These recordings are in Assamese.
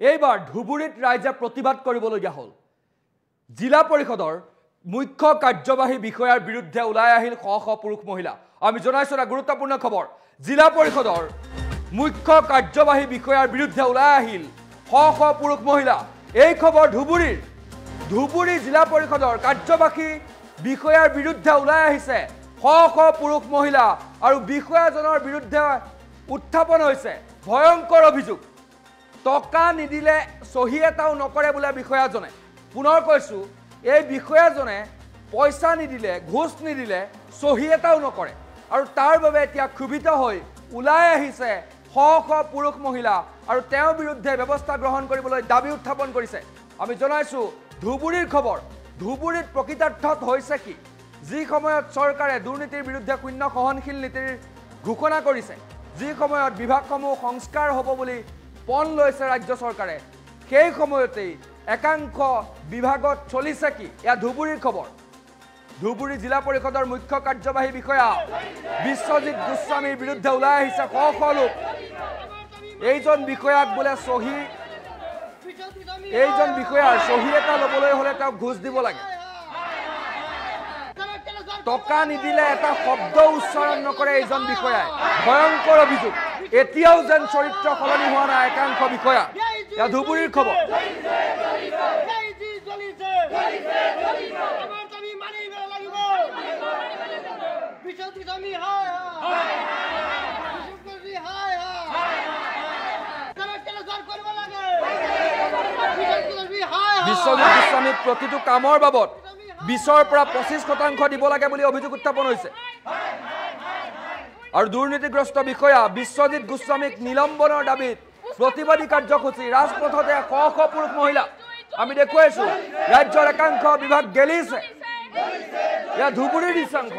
এইবাৰ ধুবুৰীত ৰাইজে প্ৰতিবাদ কৰিবলগীয়া হ'ল। জিলা পৰিষদৰ মুখ্য কাৰ্যবাহী বিষয়াৰ বিৰুদ্ধে ওলাই আহিল শ শ পুৰুষ মহিলা। আমি জনাইছোঁ এটা গুৰুত্বপূৰ্ণ খবৰ। জিলা পৰিষদৰ মুখ্য কাৰ্যবাহী বিষয়াৰ বিৰুদ্ধে ওলাই আহিল শ শ পুৰুষ মহিলা। এই খবৰ ধুবুৰীৰ। ধুবুৰী জিলা পৰিষদৰ কাৰ্যবাহী বিষয়াৰ বিৰুদ্ধে ওলাই আহিছে শ শ পুৰুষ মহিলা। আৰু বিষয়াজনৰ বিৰুদ্ধে উত্থাপন হৈছে। ভয়ংকৰ অভিযোগ। টকা নিদিলে চহী এটাও নকৰে বোলে বিষয়াজনে। পুনৰ কৈছোঁ এই বিষয়াজনে পইচা নিদিলে ঘোচ নিদিলে চহী এটাও নকৰে। আৰু তাৰ বাবে এতিয়া ক্ষোভিত হৈ ওলাই আহিছে শ শ পুৰুষ মহিলা আৰু তেওঁৰ বিৰুদ্ধে ব্যৱস্থা গ্ৰহণ কৰিবলৈ দাবী উত্থাপন কৰিছে। আমি জনাইছোঁ ধুবুৰীৰ খবৰ ধুবুৰীত প্ৰকৃতাৰ্থত হৈছে কি? যি সময়ত চৰকাৰে দুৰ্নীতিৰ বিৰুদ্ধে শূন্য সহনশীল নীতিৰ ঘোষণা কৰিছে যি সময়ত বিভাগসমূহ সংস্কাৰ হ'ব বুলি পণ লৈছে ৰাজ্য চৰকাৰে। সেই সময়তেই একাংশ বিভাগত চলিছে কি? এয়া ধুবুৰীৰ খবৰ। ধুবুৰী জিলা পৰিষদৰ মুখ্য কাৰ্যবাহী বিষয়া বিশ্বজিৎ গোস্বামীৰ বিৰুদ্ধে ওলাই আহিছে শ শ লোক। এইজন বিষয়াক বোলে চহী এইজন বিষয়াৰ চহী এটা ল'বলৈ হ'লে তেওঁক ঘোচ দিব লাগে। টকা নিদিলে এটা শব্দ উচ্চাৰণ নকৰে এইজন বিষয়াই। ভয়ংকৰ অভিযোগ। এতিয়াও যেন চৰিত্ৰ সলনি হোৱা নাই, একাংশ বিষয়া। এয়া ধুবুৰীৰ খবৰ। বিশ্বজিৎ গোস্বামীক প্ৰতিটো কামৰ বাবদ বিছৰ পৰা পঁচিছ শতাংশ দিব লাগে বুলি অভিযোগ উত্থাপন হৈছে। আৰু দুৰ্নীতিগ্ৰস্ত বিষয়া বিশ্বজিৎ গোস্বামীক নিলম্বনৰ দাবীত প্ৰতিবাদী কাৰ্যসূচী ৰাজপথতে শ শ পুৰুষ মহিলা। আমি দেখুৱাইছো ৰাজ্যৰ একাংশ বিভাগ গেলিছে। এয়া ধুবুৰীৰ দৃশ্যাংশ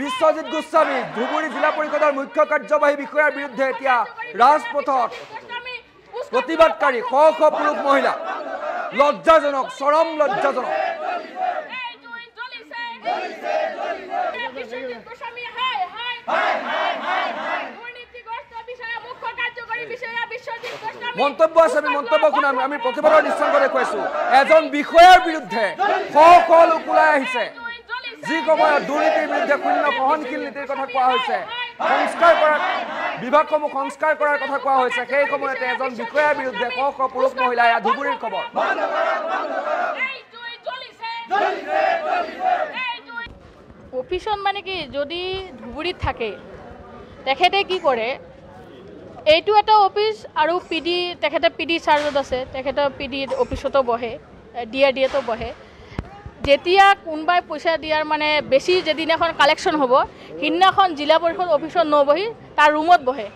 বিশ্বজিৎ গোস্বামী ধুবুৰী জিলা পৰিষদৰ মুখ্য কাৰ্যবাহী বিষয়াৰ বিৰুদ্ধে এতিয়া ৰাজপথত প্ৰতিবাদকাৰী শ শ পুৰুষ মহিলা। লজ্জাজনক চৰম লজ্জাজনক। মন্তব্য আছে, আমি মন্তব্য শুনাম, আমি প্ৰতিবাদৰ দৃশ্যাংশ দেখুৱাইছো এজন বিষয়াৰ বিৰুদ্ধে শ শ লোক ওলাই আহিছে। যি সময়ত দুৰ্নীতিৰ বিৰুদ্ধে শূন্য সহনশীল নীতিৰ কথা কোৱা হৈছে, সংস্কাৰ কৰাৰ বিভাগসমূহ সংস্কাৰ কৰাৰ কথা কোৱা হৈছে, সেই সময়তে এজন বিষয়াৰ বিৰুদ্ধে শ শ পুৰুষ, মহিলা, এয়া ধুবুৰীৰ খবৰ। অফিচত মানে কি, যদি ধুবুৰীত থাকে, তেখেতে কি কৰে এইটো এটা অফিচ আৰু পি ডি তেখেতে পি ডি চাৰ্জত আছে। তেখেতে পি ডি অফিচতো বহে ডি আৰ ডি এতো বহে। যেতিয়া কোনোবাই পইচা দিয়াৰ মানে বেছি যিদিনাখন কালেকশ্যন হ'ব সিদিনাখন জিলা পৰিষদ অফিচত নবহি তাৰ ৰুমত বহে।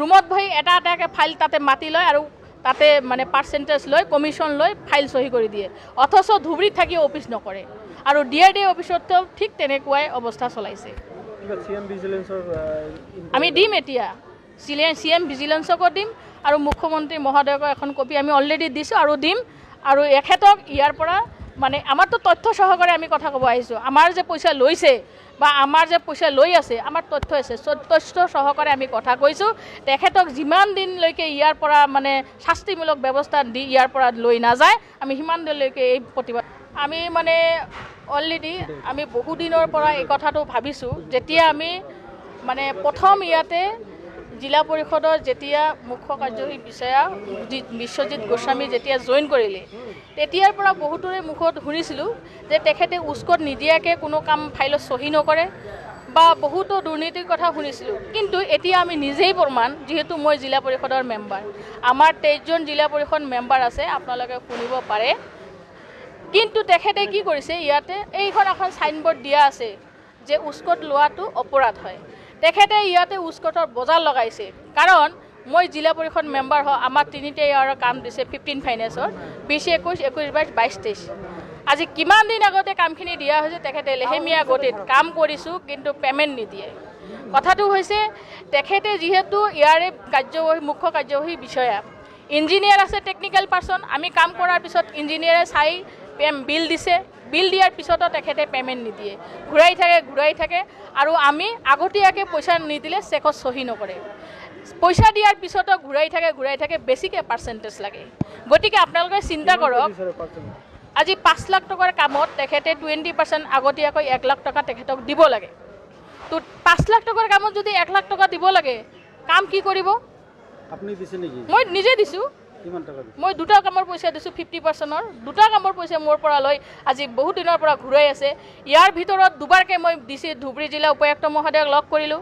ৰুমত বহি এটা এটাকৈ ফাইল তাতে মাতি লয় আৰু তাতে মানে পাৰ্চেণ্টেজ লৈ কমিশ্যন লৈ ফাইল চহী কৰি দিয়ে। অথচ ধুবুৰীত থাকি অফিচ নকৰে। আৰু ডি আৰ ডি অফিচতো ঠিক তেনেকুৱাই অৱস্থা চলাইছে। আমি দিম এতিয়া। চি এম ভিজিলেঞ্চকো দিম আৰু মুখ্যমন্ত্ৰী মহোদয়কো এখন কপি আমি অলৰেডি দিছোঁ আৰু দিম। আৰু এখেতক ইয়াৰ পৰা মানে আমাৰতো তথ্য সহকাৰে আমি কথা ক'ব আহিছোঁ। আমাৰ যে পইচা লৈছে বা আমাৰ যে পইচা লৈ আছে আমাৰ তথ্য আছে। তথ্য সহকাৰে আমি কথা কৈছোঁ। তেখেতক যিমান দিনলৈকে ইয়াৰ পৰা মানে শাস্তিমূলক ব্যৱস্থা দি ইয়াৰ পৰা লৈ নাযায় আমি সিমান দিনলৈকে এই প্ৰতিবাদ আমি মানে অলৰেডি আমি বহুদিনৰ পৰা এই কথাটো ভাবিছোঁ। যেতিয়া আমি মানে প্ৰথম ইয়াতে জিলা পৰিষদৰ যেতিয়া মুখ্য কাৰ্যবাহী বিষয়া বিশ্বজিৎ গোস্বামী যেতিয়া জইন কৰিলে তেতিয়াৰ পৰা বহুতৰে মুখত শুনিছিলোঁ যে তেখেতে উস্কত নিদিয়াকৈ কোনো কাম ফাইলত চহী নকৰে বা বহুতো দুৰ্নীতিৰ কথা শুনিছিলোঁ। কিন্তু এতিয়া আমি নিজেই প্ৰমাণ যিহেতু মই জিলা পৰিষদৰ মেম্বাৰ। আমাৰ তেইছজন জিলা পৰিষদ মেম্বাৰ আছে আপোনালোকে শুনিব পাৰে। কিন্তু তেখেতে কি কৰিছে ইয়াতে এইখন এখন চাইনবৰ্ড দিয়া আছে যে উস্কত লোৱাটো অপৰাধ হয়। তেখেতে ইয়াতে উস্কটৰ বজাৰ লগাইছে। কাৰণ মই জিলা পৰিষদ মেম্বাৰ হওঁ আমাৰ তিনিটা ইয়াৰৰ কাম দিছে ফিফটিন ফাইনেন্সৰ বিছ একৈছ একৈছ বাইছ বাইছ তেইছ আজি কিমান দিন আগতে কামখিনি দিয়া হৈছে তেখেতে লেহেমীয়া গতিত কাম কৰিছোঁ কিন্তু পে'মেণ্ট নিদিয়ে। কথাটো হৈছে তেখেতে যিহেতু ইয়াৰে কাৰ্যবাহী মুখ্য কাৰ্যবাহী বিষয়া। ইঞ্জিনিয়াৰ আছে টেকনিকেল পাৰ্চন আমি কাম কৰাৰ পিছত ইঞ্জিনিয়াৰে চাই বিল দিছে বিল দিয়াৰ পিছতো তেখেতে পে'মেণ্ট নিদিয়ে। ঘূৰাই থাকে ঘূৰাই থাকে আৰু আমি আগতীয়াকৈ পইচা নিদিলে চেকত চহী নকৰে। পইচা দিয়াৰ পিছতো ঘূৰাই থাকে ঘূৰাই থাকে বেছিকৈ পাৰ্চেণ্টেজ লাগে। গতিকে আপোনালোকে চিন্তা কৰক আজি পাঁচ লাখ টকাৰ কামত তেখেতে টুৱেণ্টি পাৰ্চেণ্ট আগতীয়াকৈ এক লাখ টকা তেখেতক দিব লাগে। তো পাঁচ লাখ টকাৰ কামত যদি এক লাখ টকা দিব লাগে কাম কি কৰিব? মই নিজে দিছে। মই দুটা কামৰ পইচা দিছোঁ ফিফটি পাৰ্চেণ্টৰ দুটা কামৰ পইচা মোৰ পৰা লৈ আজি বহুত দিনৰ পৰা ঘূৰাই আছে। ইয়াৰ ভিতৰত দুবাৰকৈ মই ডি চি ধুবুৰী জিলা উপায়ুক্ত মহোদয়ক লগ কৰিলোঁ।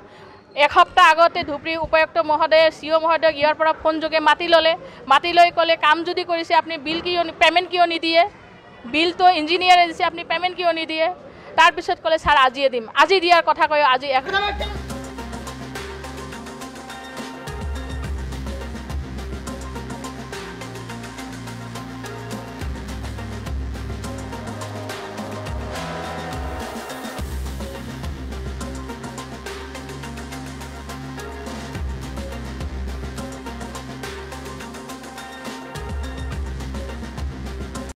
এসপ্তাহ আগতে ধুবুৰী উপায়ুক্ত মহোদয়ে চি অ' মহোদয়ক ইয়াৰ পৰা ফোনযোগে মাতি ল'লে। মাতি লৈ ক'লে কাম যদি কৰিছে আপুনি বিল কিয় পে'মেণ্ট কিয় নিদিয়ে? বিলটো ইঞ্জিনিয়াৰে দিছে আপুনি পে'মেণ্ট কিয় নিদিয়ে? তাৰপিছত ক'লে ছাৰ আজিয়ে দিম। আজি দিয়াৰ কথা কৈ আজি এক